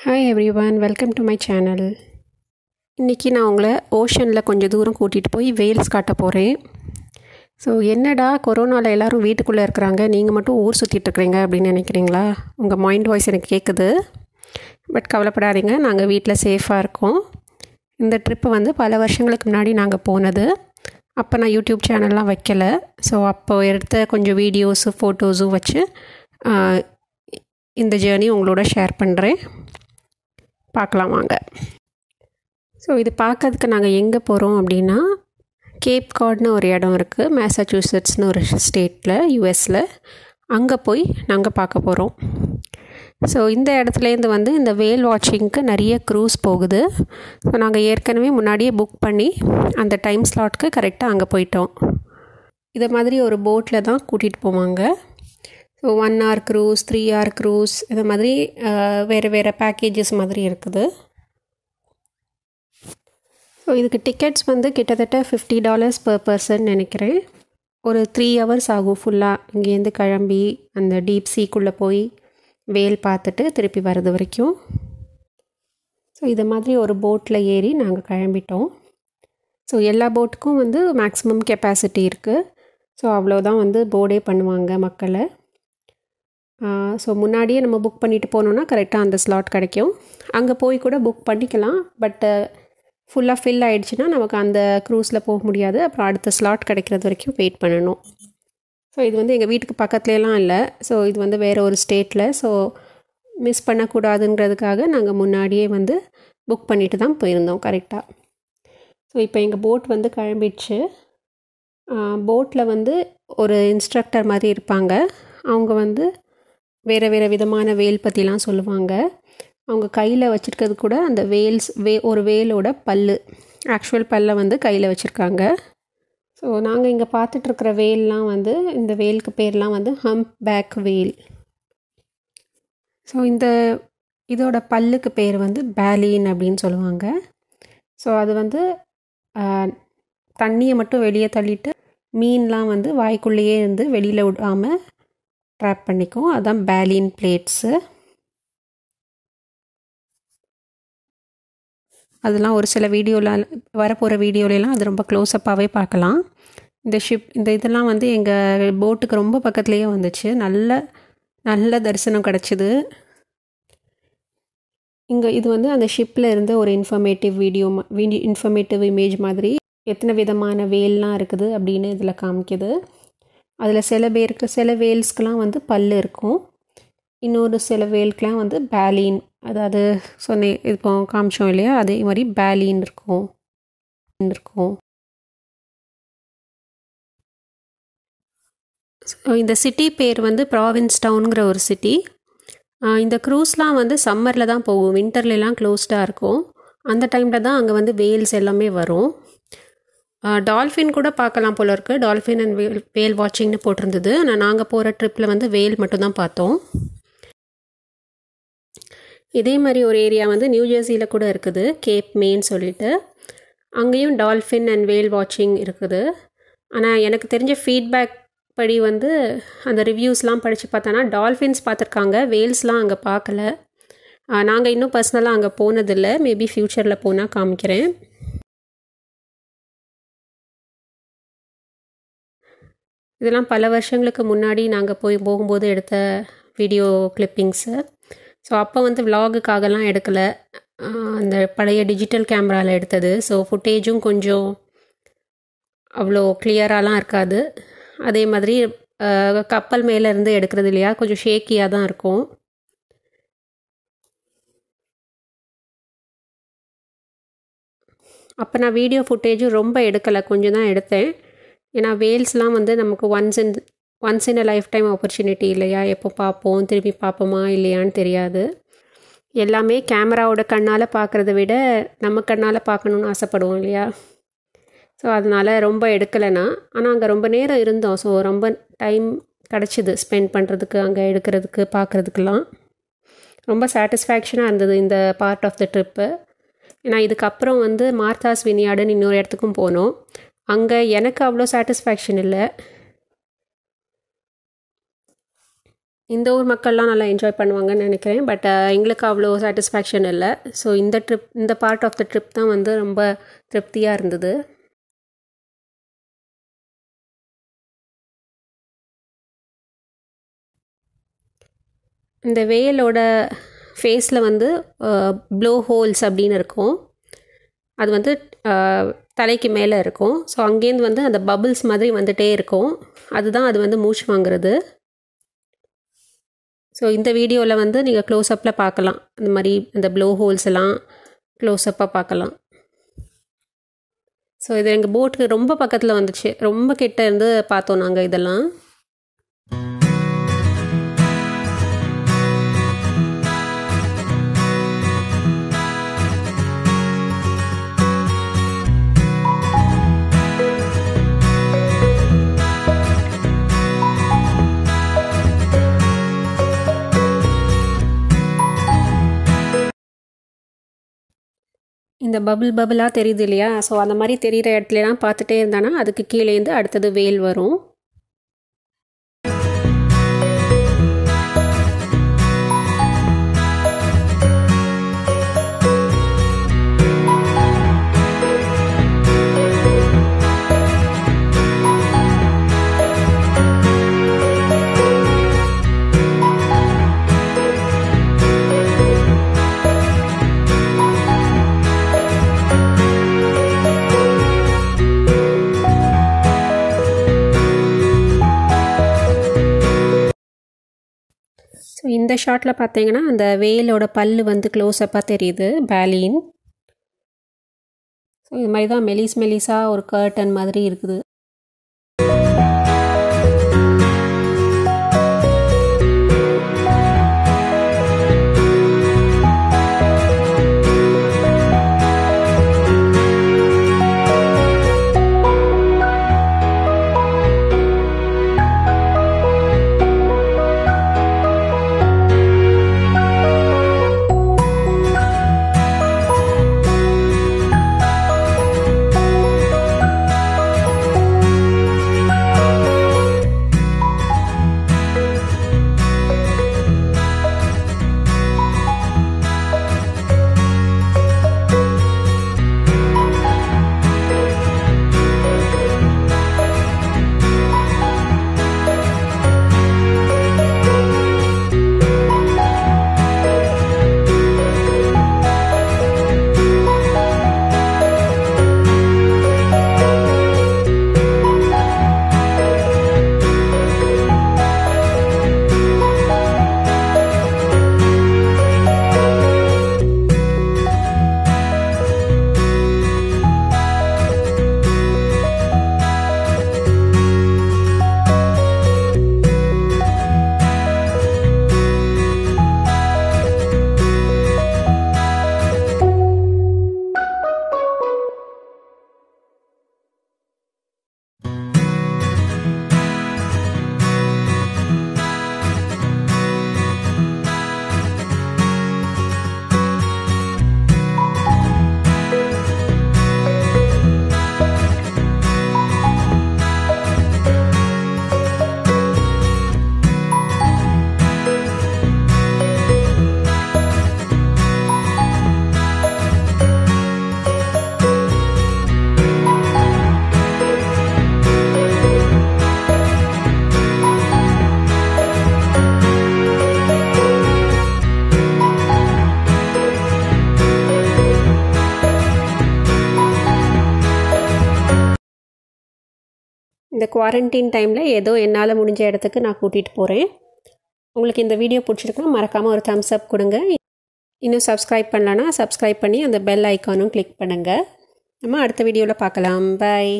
Hi everyone welcome to my channel இன்றைக்கி நான் உங்களை ஓஷனில் கொஞ்சம் தூரம் கூட்டிகிட்டு போய் வேல்ஸ் காட்ட போகிறேன் ஸோ என்னடா கொரோனாவில் எல்லோரும் வீட்டுக்குள்ளே இருக்கிறாங்க நீங்கள் மட்டும் ஊர் சுற்றிட்டு இருக்கிறீங்க அப்படின்னு நினைக்கிறீங்களா? உங்கள் மைண்ட் வாய்ஸ் எனக்கு கேட்குது பட் கவலைப்படாதீங்க நாங்கள் வீட்டில் சேஃபாக இருக்கோம். இந்த ட்ரிப்பு வந்து பல வருஷங்களுக்கு முன்னாடி நாங்கள் போனது. அப்போ நான் யூடியூப் சேனல்லாம் வைக்கல. ஸோ அப்போ எடுத்த கொஞ்சம் வீடியோஸு ஃபோட்டோஸும் வச்சு இந்த ஜேர்னி உங்களோட ஷேர் பண்ணுறேன் பார்க்கலாம் வாங்க. ஸோ இது பார்க்கறதுக்கு நாங்கள் எங்கே போகிறோம் அப்படின்னா கேப் கார்ட்னு ஒரு இடம் இருக்குது மேசச்சூசெட்ஸ்னு ஒரு ஸ்டேட்டில் யூஎஸில் அங்கே போய் நாங்கள் பார்க்க போகிறோம் ஸோ இந்த இடத்துலேருந்து வந்து இந்த வேல் வாட்சிங்க்கு நிறைய க்ரூஸ் போகுது. ஸோ நாங்கள் ஏற்கனவே முன்னாடியே புக் பண்ணி அந்த டைம் ஸ்லாட்க்கு கரெக்டாக அங்கே போயிட்டோம். இதை மாதிரி ஒரு போட்டில் தான் கூட்டிகிட்டு போவாங்க. So one hour cruise three hour cruise இது மாதிரி வேறு வேறு பேக்கேஜஸ் மாதிரி இருக்குது. ஸோ இதுக்கு டிக்கெட்ஸ் வந்து கிட்டத்தட்ட ஃபிஃப்டி டாலர்ஸ் பர் பர்சன் நினைக்கிறேன். ஒரு த்ரீ ஹவர்ஸ் ஆகும் ஃபுல்லாக இங்கேருந்து கிளம்பி அந்த டீப் சீக்குள்ளே போய் வேல் பார்த்துட்டு திருப்பி வர்றது வரைக்கும். ஸோ இது மாதிரி ஒரு போட்டில் ஏறி நாங்கள் கிளம்பிட்டோம். ஸோ எல்லா போட்டுக்கும் வந்து மேக்ஸிமம் கெப்பாசிட்டி இருக்குது ஸோ அவ்வளோதான் வந்து போர்டே பண்ணுவாங்க மக்களை. ஸோ முன்னாடியே நம்ம புக் பண்ணிட்டு போனோன்னா கரெக்டாக அந்த ஸ்லாட் கிடைக்கும். அங்கே போய் கூட புக் பண்ணிக்கலாம் பட்டு ஃபுல்லாக ஃபில் ஆகிடுச்சின்னா நமக்கு அந்த க்ரூஸில் போக முடியாது. அப்புறம் அடுத்த ஸ்லாட் கிடைக்கிறது வரைக்கும் வெயிட் பண்ணணும். ஸோ இது வந்து எங்கள் வீட்டுக்கு பக்கத்துலலாம் இல்லை. ஸோ இது வந்து வேறு ஒரு ஸ்டேட்டில் ஸோ மிஸ் பண்ணக்கூடாதுங்கிறதுக்காக நாங்கள் முன்னாடியே வந்து புக் பண்ணிட்டு தான் போயிருந்தோம் கரெக்டாக ஸோ இப்போ எங்கள் போட் வந்து கிளம்பிடுச்சு. போட்டில் வந்து ஒரு இன்ஸ்ட்ரக்டர் மாதிரி இருப்பாங்க. அவங்க வந்து வேறு வேறு விதமான வேல் பற்றிலாம் சொல்லுவாங்க. அவங்க கையில் வச்சுருக்கிறது கூட அந்த வேல்ஸ் வே ஒரு வேலோட பல்லு. ஆக்சுவல் பல்லை வந்து கையில் வச்சுருக்காங்க. ஸோ நாங்கள் இங்கே பார்த்துட்ருக்கிற வேல்லாம் வந்து இந்த வேலுக்கு பேர்லாம் வந்து ஹம்ப் பேக் வேல். ஸோ இந்த இதோட பல்லுக்கு பேர் வந்து பேலின் அப்படின்னு சொல்லுவாங்க. ஸோ அது வந்து தண்ணியை மட்டும் வெளியே தள்ளிட்டு மீன்லாம் வந்து வாய்க்குள்ளேயே இருந்து வெளியில் விடாமல் ட்ராப் பண்ணிக்கும் அதான் பேலின் பிளேட்ஸு அதெல்லாம் ஒரு சில வீடியோவில் வரப்போகிற வீடியோலலாம் அது ரொம்ப க்ளோஸ்அப்பாகவே பார்க்கலாம். இந்த ஷிப் இந்த இதெல்லாம் வந்து எங்கள் போட்டுக்கு ரொம்ப பக்கத்துலேயே வந்துச்சு. நல்ல நல்ல தரிசனம் கிடச்சிது. இங்கே இது வந்து அந்த ஷிப்பில் இருந்த ஒரு informative video video informative image மாதிரி எத்தனை விதமான வேல்லாம் இருக்குது அப்படின்னு இதில் காமிக்குது. அதில் சில பேருக்கு சில வேல்ஸ்க்கெலாம் வந்து பல்லு இருக்கும். இன்னொரு சில வேலுக்கெலாம் வந்து பேலின் அதாவது சொன்னேன் இப்போ காமிச்சோம் இல்லையா? அதே மாதிரி பேலின் இருக்கும். இருக்கும். இந்த சிட்டி பேர் வந்து ப்ராவின்ஸ் டவுனுங்கிற ஒரு சிட்டி இந்த க்ரூஸ்லாம் வந்து சம்மரில் தான் போகும். வின்டர்லலாம் க்ளோஸ்டாக இருக்கும். அந்த டைமில் தான் அங்கே வந்து வேல்ஸ் எல்லாமே வரும். டால்ஃபின் கூட பார்க்கலாம் போல இருக்குது டால்ஃபின் அண்ட் வேல் வேல் வாட்சிங்னு போட்டிருந்தது. ஆனால் நாங்கள் போகிற ட்ரிப்பில் வந்து வேல் மட்டும்தான் பார்த்தோம். இதே மாதிரி ஒரு ஏரியா வந்து நியூ ஜெர்சியில் கூட இருக்குது. கேப் மேன்னு சொல்லிட்டு. அங்கேயும் டால்ஃபின் அண்ட் வேல் வாட்சிங் இருக்குது. ஆனால் எனக்கு தெரிஞ்ச ஃபீட்பேக் படி வந்து அந்த ரிவ்யூஸ்லாம் படித்து பார்த்தோன்னா டால்ஃபின்ஸ் பார்த்துருக்காங்க. வேல்ஸ்லாம் அங்கே பார்க்கல. நாங்கள் இன்னும் பர்சனலாக அங்கே போனதில்லை. மேபி ஃப்யூச்சரில் போனால் காமிக்கிறேன். இதெல்லாம் பல வருஷங்களுக்கு முன்னாடி நாங்கள் போய் போகும்போது எடுத்த வீடியோ கிளிப்பிங்ஸு ஸோ அப்போ வந்து விலாகுக்காகலாம் எடுக்கலை. அந்த பழைய டிஜிட்டல் கேமராவில் எடுத்தது. ஸோ ஃபுட்டேஜும் கொஞ்சம் அவ்வளோ கிளியராலாம் இருக்காது. அதே மாதிரி கப்பல் மேலேருந்து எடுக்கிறது இல்லையா? கொஞ்சம் ஷேக்கியாக தான் இருக்கும். அப்போ நான் வீடியோ ஃபுட்டேஜும் ரொம்ப எடுக்கலை. கொஞ்சம் தான் எடுத்தேன். ஏன்னா வேல்ஸ்லாம் வந்து நமக்கு once in once in a lifetime opportunity இல்லையா? எப்போ பார்ப்போம்? திருப்பி பார்ப்போமா? இல்லையான்னு தெரியாது. எல்லாமே கேமராவோட கண்ணால் பார்க்குறத விட நம்ம கண்ணால் பார்க்கணுன்னு ஆசைப்படுவோம் இல்லையா? ஸோ அதனால் ரொம்ப எடுக்கலைன்னா ஆனால் அங்கே ரொம்ப நேரம் இருந்தோம். ஸோ ரொம்ப டைம் கிடச்சிது ஸ்பெண்ட் பண்ணுறதுக்கு அங்கே எடுக்கிறதுக்கு பார்க்குறதுக்கெல்லாம். ரொம்ப சாட்டிஸ்ஃபேக்ஷனாக இருந்தது இந்த பார்ட் ஆஃப் த ட்ரிப்பு ஏன்னா இதுக்கப்புறம் வந்து மார்த்தாஸ் வினியாடுன்னு இன்னொரு இடத்துக்கும் போனோம். அங்கே எனக்கு அவ்வளோ சாட்டிஸ்ஃபேக்ஷன் இல்லை. இந்த ஊர் மக்கள்லாம் நல்லா என்ஜாய் பண்ணுவாங்கன்னு நினைக்கிறேன். பட் எங்களுக்கு அவ்வளோ சாட்டிஸ்ஃபேக்ஷன் இல்லை. ஸோ இந்த ட்ரிப் இந்த பார்ட் ஆஃப் த ட்ரிப் தான் வந்து ரொம்ப திருப்தியாக இருந்தது. இந்த வேலோட ஃபேஸில் வந்து ப்ளோ ஹோல்ஸ் அப்படின்னு இருக்கும். அது வந்து தலைக்கு மேலே இருக்கும். ஸோ அங்கேருந்து வந்து அந்த பபுள்ஸ் மாதிரி வந்துகிட்டே இருக்கும். அதுதான் அது வந்து மூச்சு வாங்குறது. ஸோ இந்த வீடியோவில் வந்து நீங்கள் க்ளோஸ்அப்பில் பார்க்கலாம் இந்த மாதிரி அந்த ப்ளோ ஹோல்ஸ் எல்லாம் க்ளோஸ்அப்பாக பார்க்கலாம் ஸோ இது எங்கள் போட்டுக்கு ரொம்ப பக்கத்தில் வந்துச்சு. ரொம்ப கிட்ட இருந்து பார்த்தோம் நாங்கள் இதெல்லாம். இந்த பபுள் பபுளாக தெரியுது இல்லையா? ஸோ அந்த மாதிரி தெரிகிற இடத்துலலாம் பார்த்துட்டே இருந்தானா? அதுக்கு கீழேருந்து அடுத்தது வேல் வரும். இந்த ஷாட்டில் பார்த்தீங்கன்னா அந்த வேலோட பல்லு வந்து க்ளோஸ்அப்பாக தெரியுது பேலின் ஸோ இது மாதிரி தான் மெலிஸ் மெலிஸாக ஒரு கர்டன் மாதிரி இருக்குது. இந்த குவாரண்டைன் டைமில் ஏதோ என்னால் முடிஞ்ச இடத்துக்கு நான் கூட்டிகிட்டு போகிறேன் உங்களுக்கு இந்த வீடியோ பிடிச்சிருக்குன்னா மறக்காமல் ஒரு தம்ஸ் அப் கொடுங்க. இன்னும் சப்ஸ்கிரைப் பண்ணலன்னா சப்ஸ்கிரைப் பண்ணி அந்த பெல் ஐக்கானும் கிளிக் பண்ணுங்கள் நம்ம அடுத்த வீடியோவில் பார்க்கலாம். பாய்